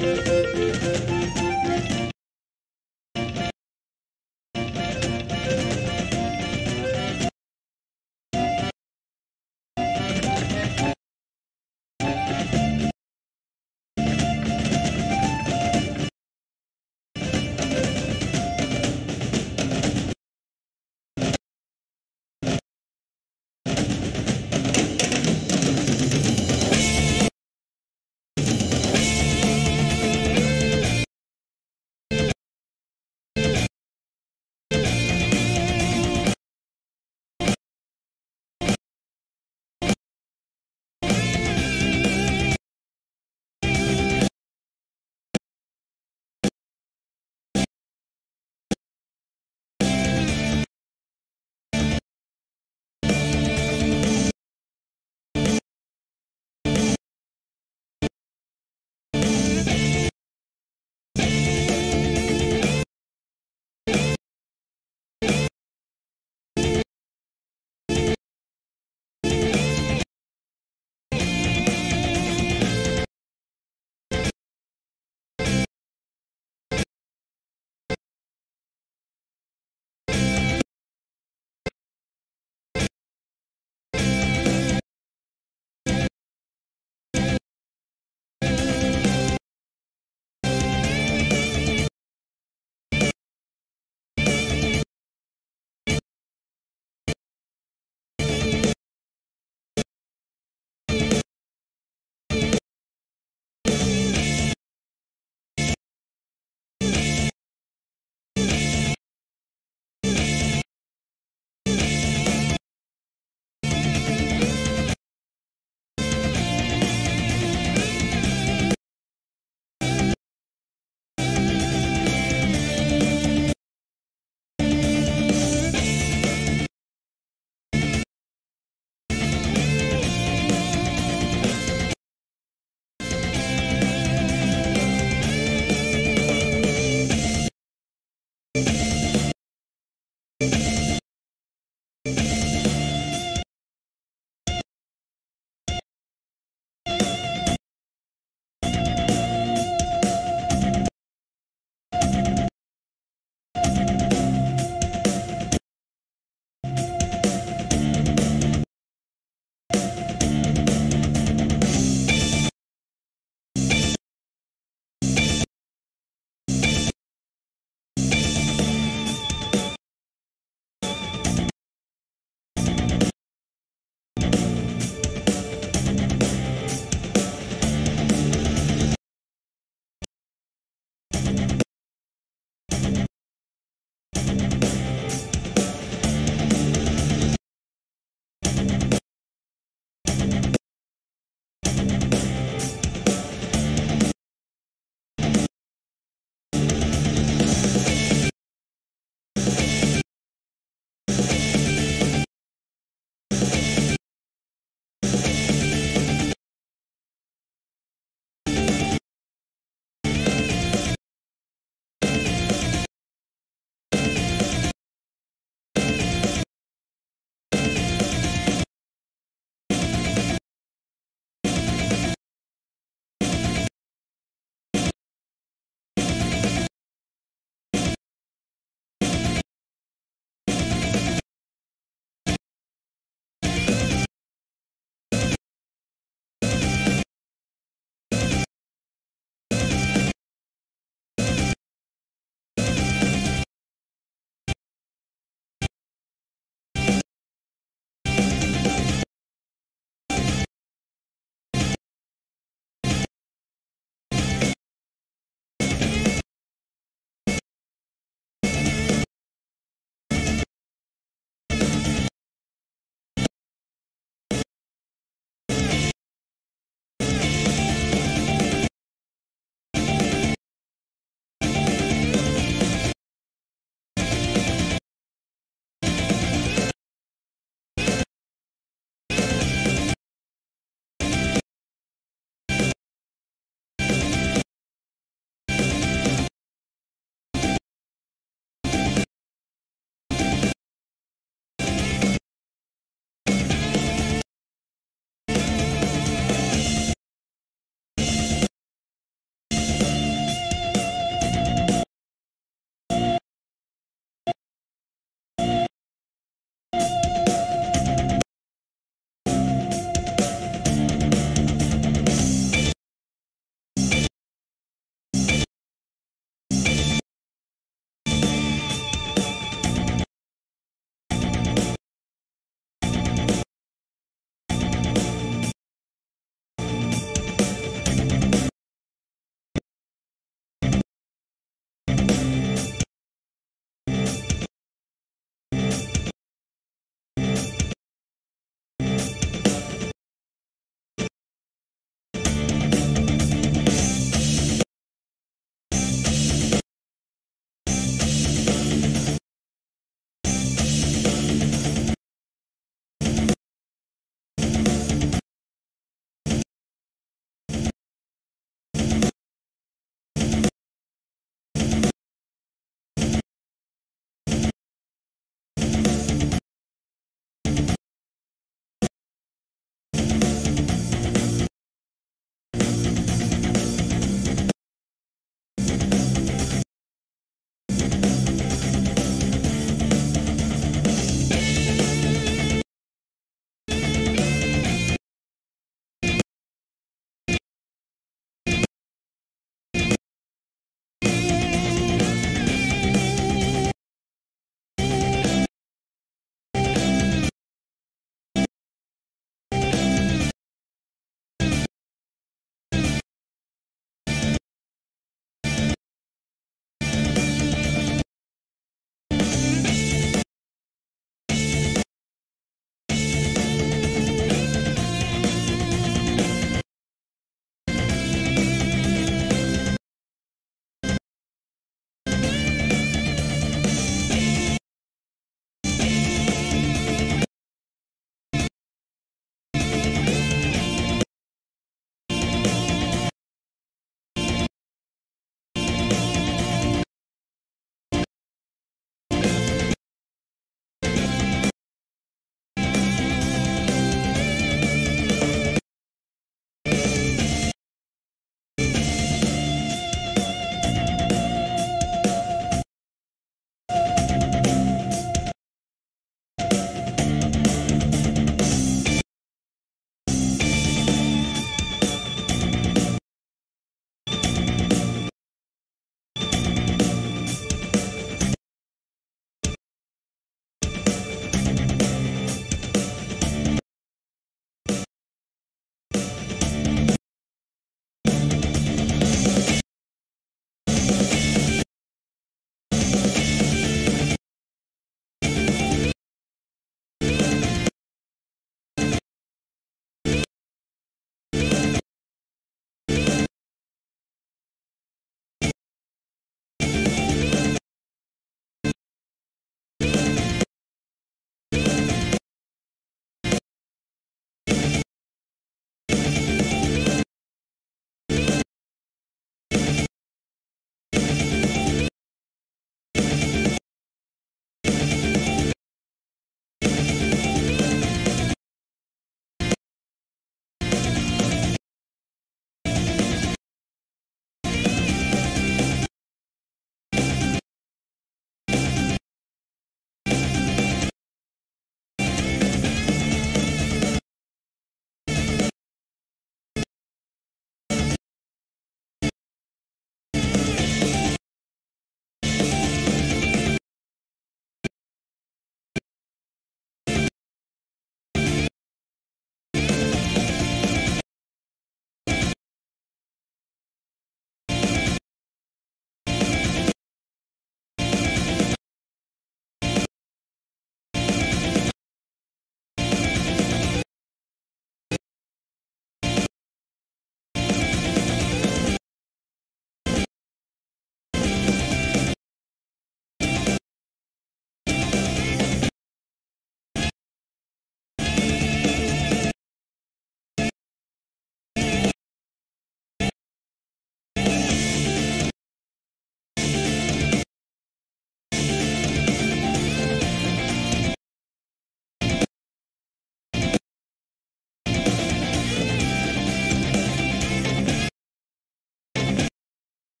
Thank you. Thank you.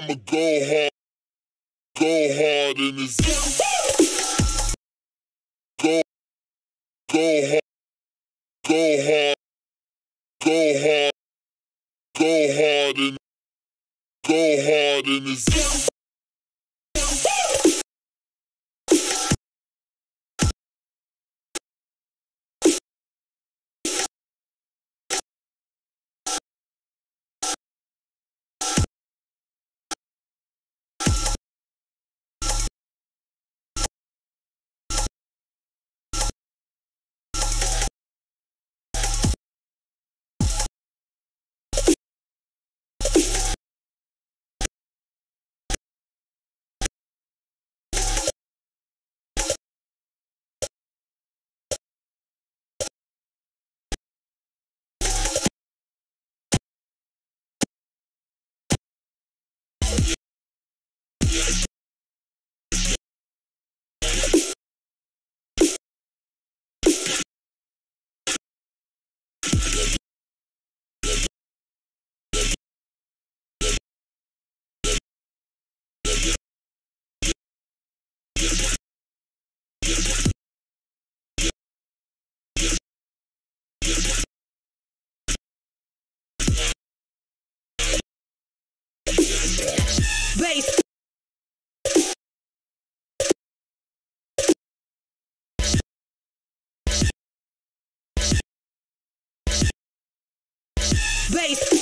I'ma go hard, go hard in this. Go, go hard, go hard, go hard, go hard in, go hard in this. Bass. Bass.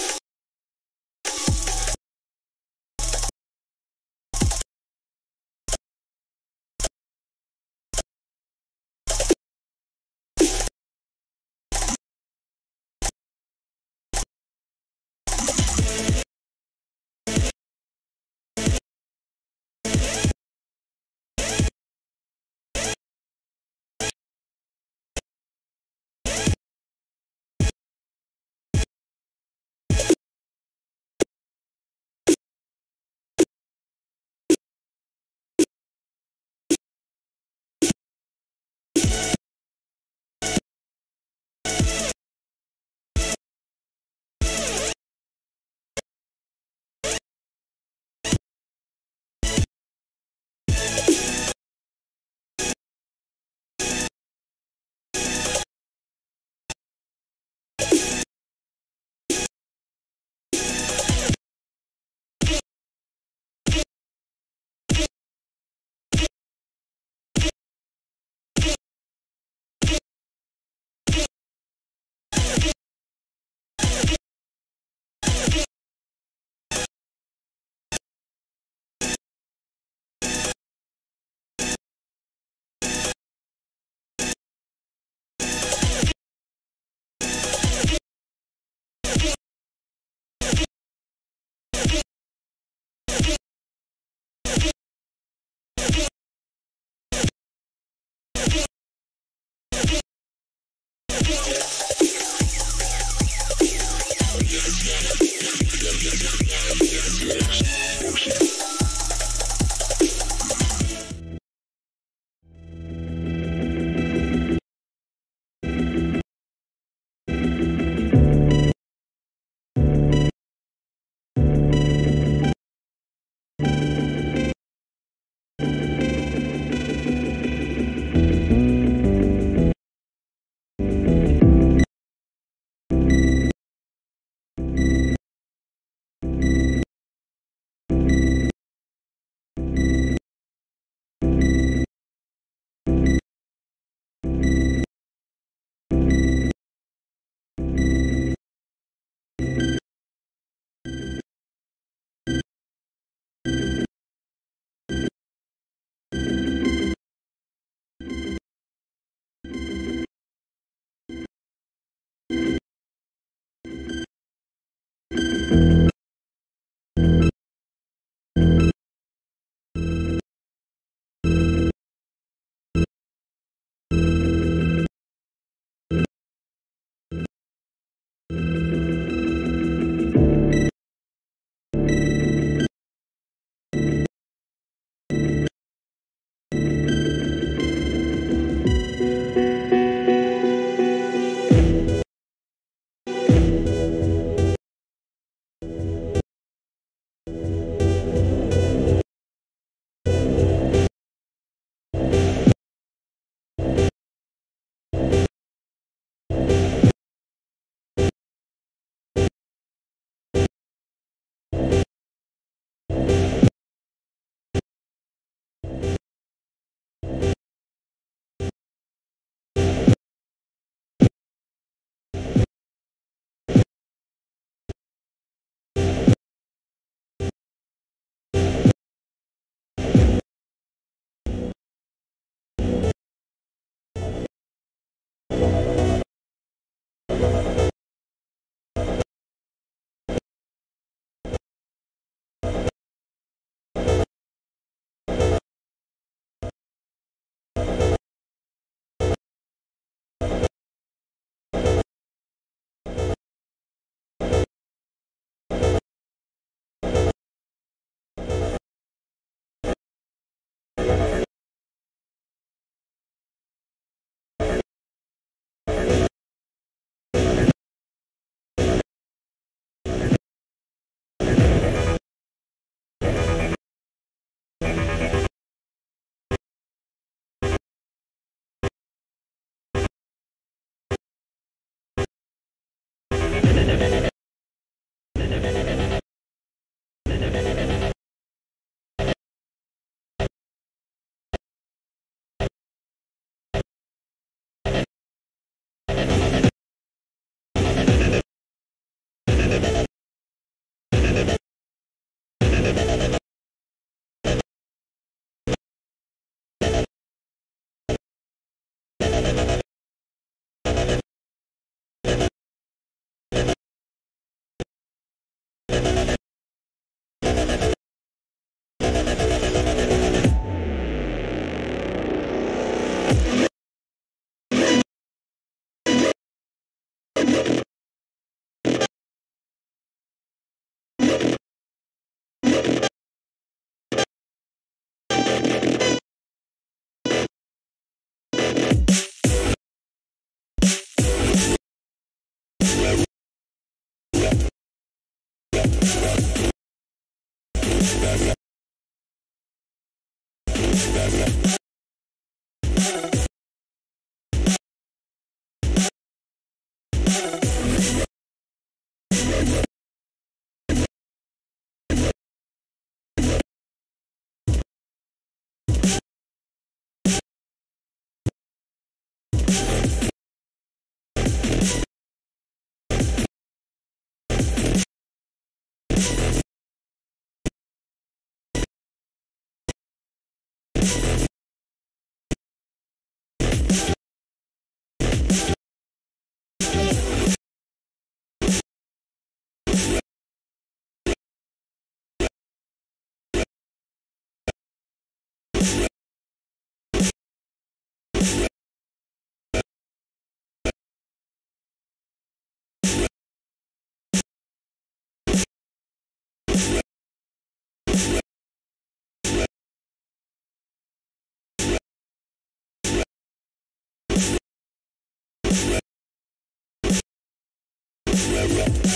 Bye.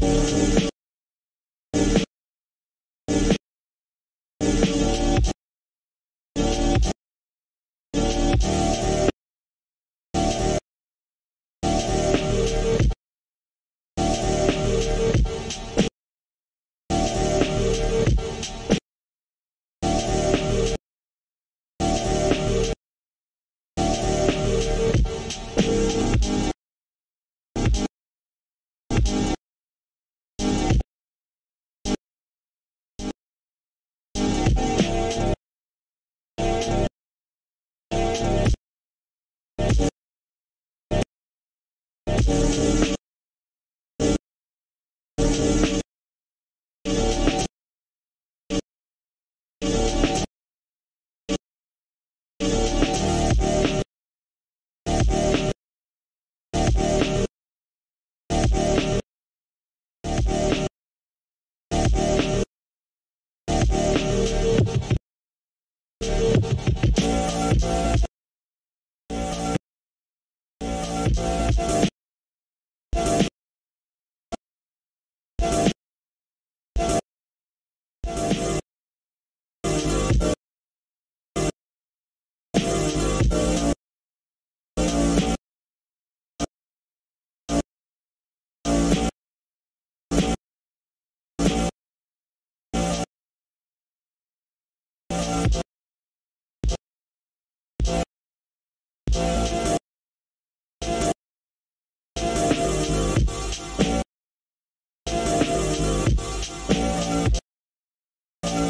Thank you.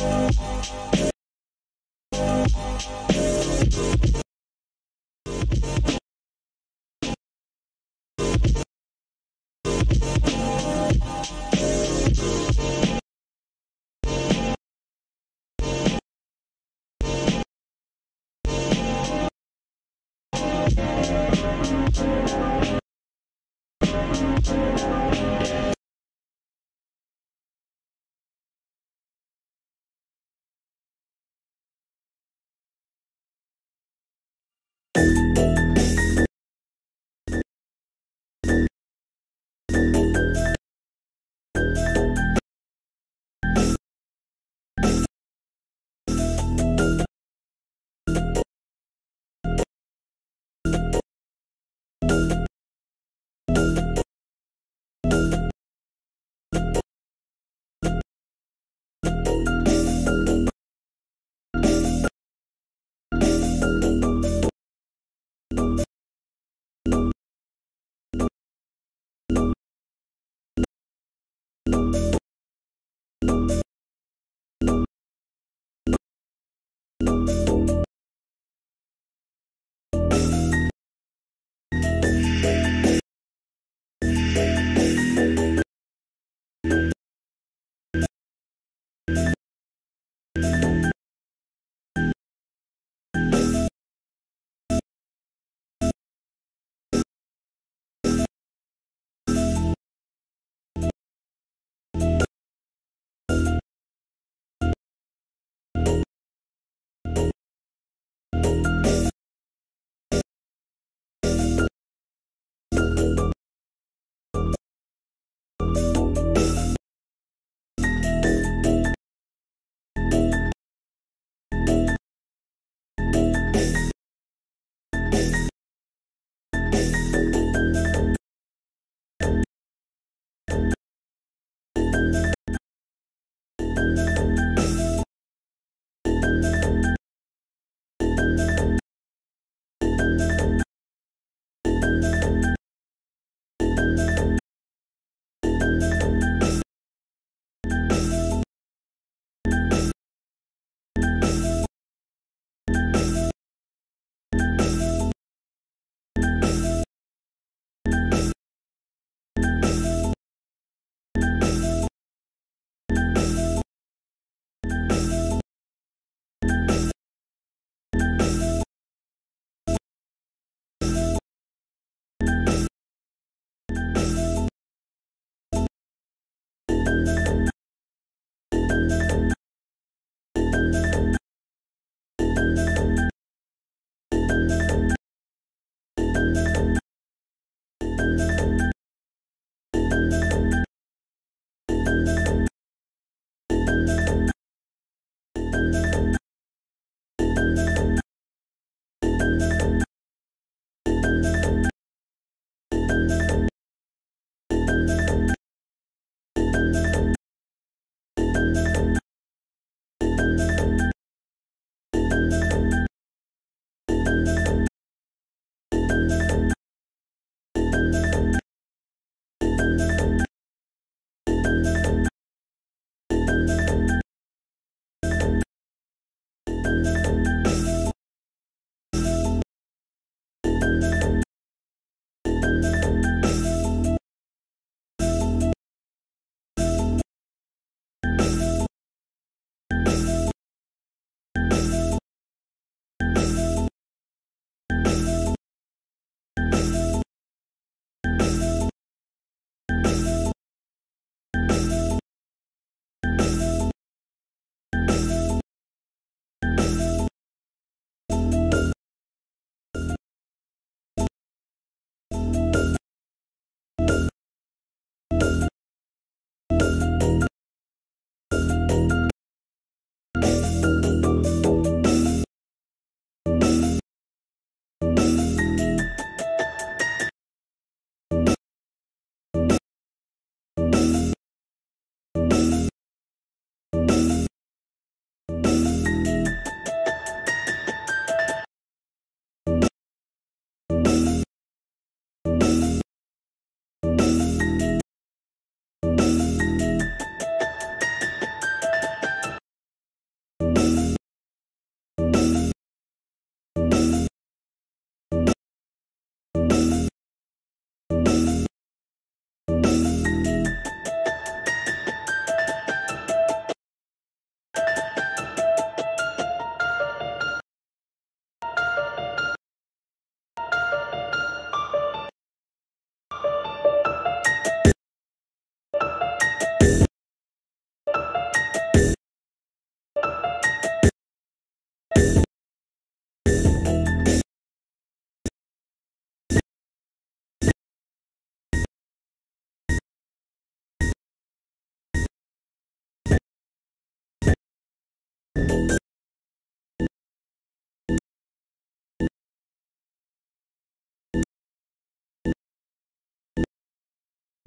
Thank you.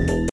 You